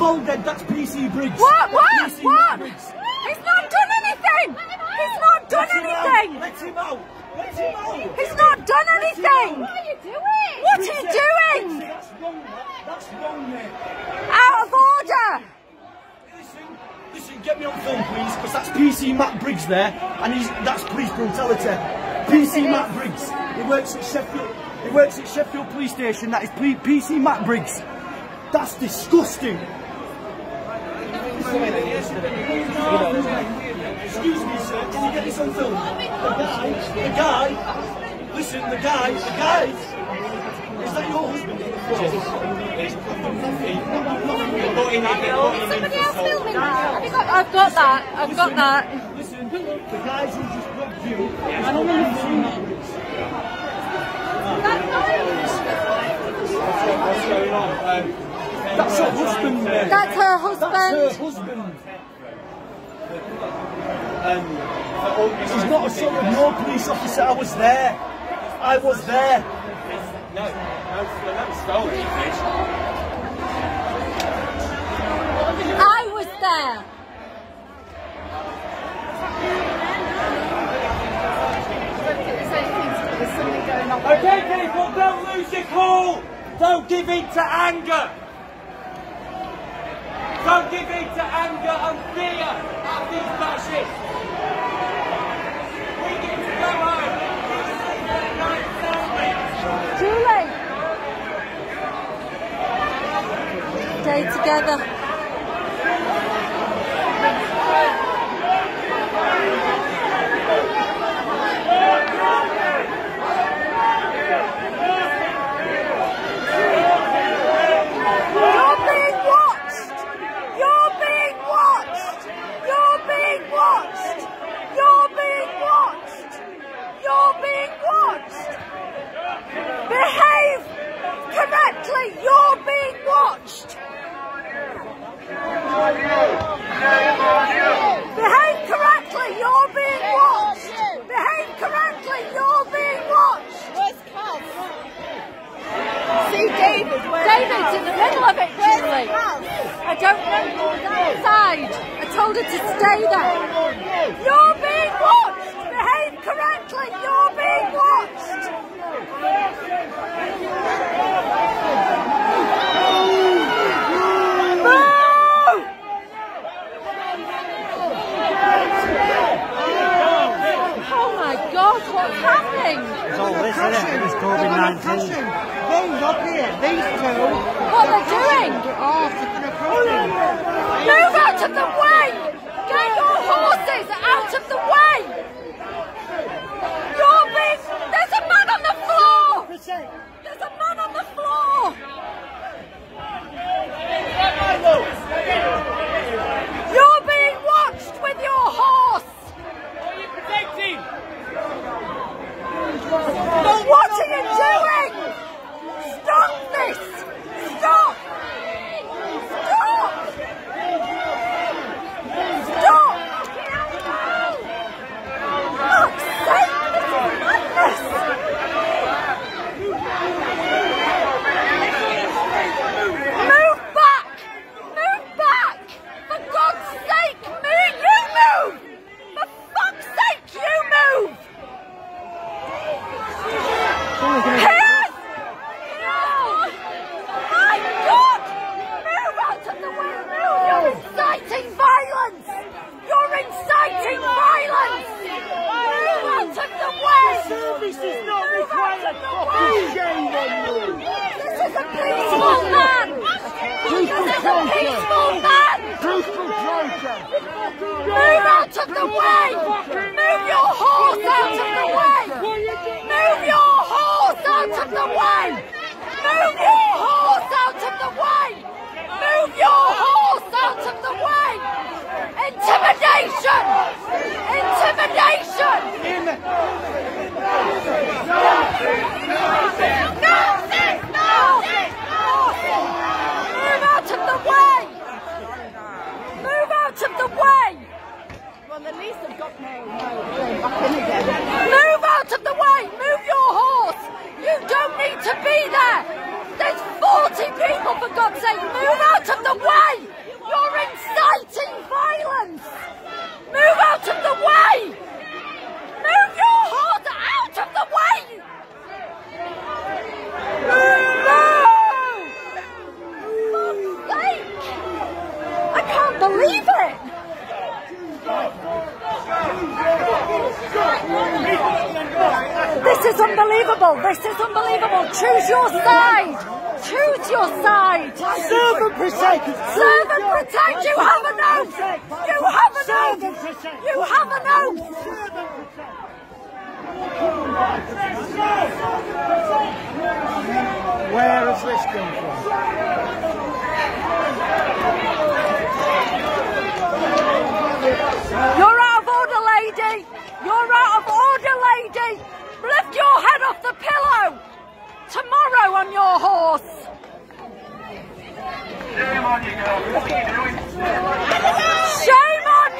bald head, that's PC Briggs. What? What? PC What? Briggs. He's not done anything! He's not done Let anything! Let him out. Let him out. He's not done anything! What are you doing? What are you doing? That's wrong, that. That's wrong, mate. Out of order! Listen, listen, get me on film, please, because that's PC Matt Briggs there, and he's that's police brutality. PC Matt Briggs. He works at Sheffield. He works at Sheffield Police Station. That is P- PC Matt Briggs. That's disgusting. Excuse me, sir. Can you get this on film? The guy, the guy. Listen, the guy, the guy. Is that your husband? Somebody else filming that? Got I've got that, I've got that. Listen, the guys who just robbed you. I don't want to see Matt Briggs. What's going on? That's her husband. That's her husband. That's her husband. husband. um, for She's not a son of no police officer. I was there. I was there. No, no, no, that was stolen, you. I was there. There's something going on. Okay, people, don't lose your cool. Don't give in to anger. Don't give in to anger and fear of these fascists. We need to go home. Julie! Stay together. You're being watched! You're being watched! You're being watched! You're being watched! You're being watched! Behave correctly! You're being watched! Behave correctly! You're being watched! Behave correctly! You're being watched! Where's Cal? See David. Where's David's in the middle of it, Julie. I don't know. She's outside. I told her to stay there. You're being watched. Behave correctly. You're being watched. Oh my God! What's happening? It's all this, isn't it? It was COVID-19. These up here, these two. What are they doing? Taking a crossing. Move out of the way! Get your horses out of the way! You're being... There's a man on the floor! There's a man on the floor! You're being watched with your horse! What are you doing? Stop this! Stop! Stop! Stop! Fuck's sake, this is madness! Move back! Move back! For God's sake, move! You move! For fuck's sake, you move! Piers! No! My God! Move out of the way! Move! You're inciting violence! You're inciting violence! Move out of the way! Service is not Move out of the way! Shame on you. This is a peaceful man! This is a peaceful man! Truthful protest. Move out of the way! Move your horse out of the way! Move your horse out of the way! Move your horse out of the way! Move your horse out of the way! Intimidation! Intimidation! Move out of the way! Move out of the way! Well, at least they've got no, no, going back in again. Move out of the way! Move your horse! You don't need to be there! There's 40 people, for God's sake! Believe it. This is unbelievable. This is unbelievable. Choose your side. Choose your side. Serve and protect. Serve and protect. You have an oath. You have an oath. You have an oath. Where has this come from? You're out of order, lady. You're out of order, lady. Lift your head off the pillow. Tomorrow on your horse. Shame on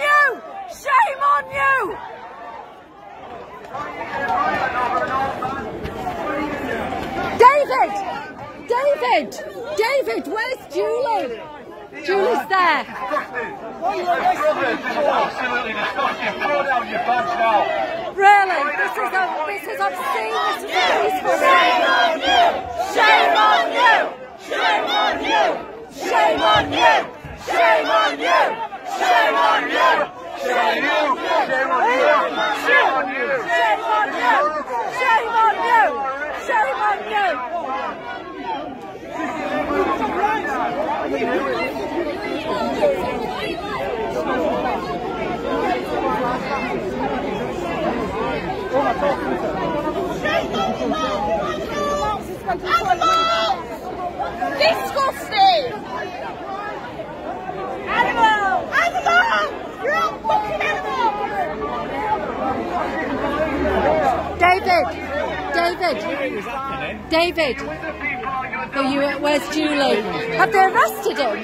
you. Shame on you. David. David. David, where's Julie? Julie's there. Absolutely disgusting. Throw down your bags now. Really? This is a, this is obscene. This is a peaceful Shame on you! Shame on you! Shame on you! Shame on you! Shame on you! Shame on you! Shame on you! Shame on you! Shame on you! Shame on you! Animals! Disgusting! Animal! Animal! You're a fucking animal! David! David! David! Are you, where's Julie? Have they arrested him?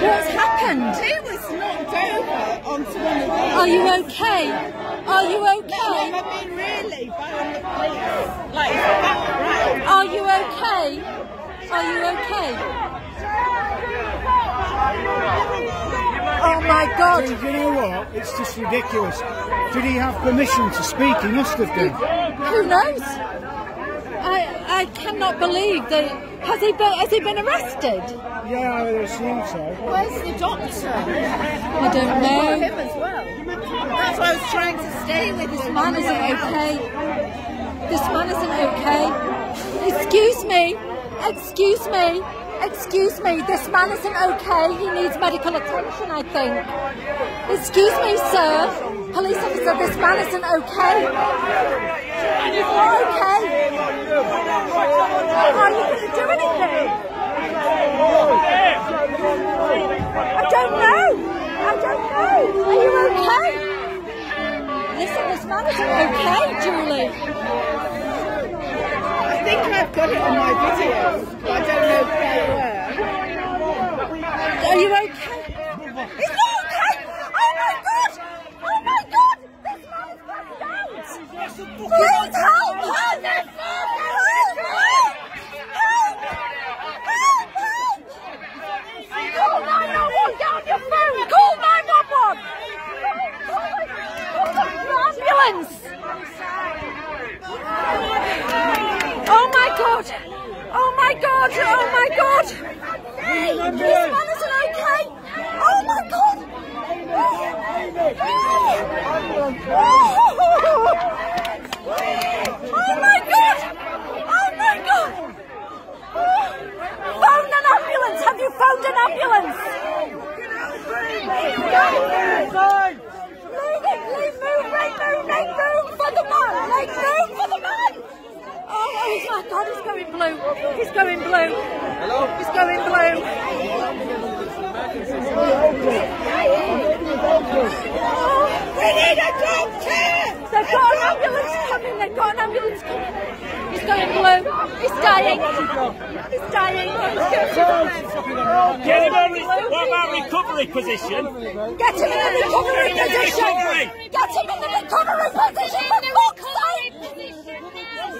What's happened? He was knocked over onto one of these. Are you okay? Are you No, okay? I mean really, by one the police. Like, it's. Are you okay? Are you okay? Oh my God! Do you know what? It's just ridiculous. Did he have permission to speak? He must have done. Who knows? I I cannot believe that has he been has he been arrested? Yeah, I would assume so. Where's the doctor? I don't know. Him as well. That's why I was trying to stay with This man isn't okay. This man isn't okay. Excuse me. Excuse me. Excuse me. This man isn't okay. He needs medical attention, I think. Excuse me, sir. Police officer, this man isn't okay. He's not okay. I can't even do anything. God! Oh my god! Oh my god! This man isn't okay! Oh my god! Oh my god! Oh my god! Phone an ambulance! Have you phoned an ambulance? Move it! Leave, move, right, move, right, move for the man! Like, move for the man! Oh, my god, he's going blue. He's going blue. Hello? He's going blue. We need a doctor! They've got an ambulance coming, they've got an ambulance coming. He's going blue. He's dying. He's dying. Get him a re- what about recovery position? Get him in the recovery position! Get him in the recovery position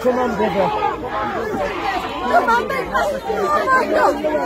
Come on, brother. Come on, baby. Oh, my God.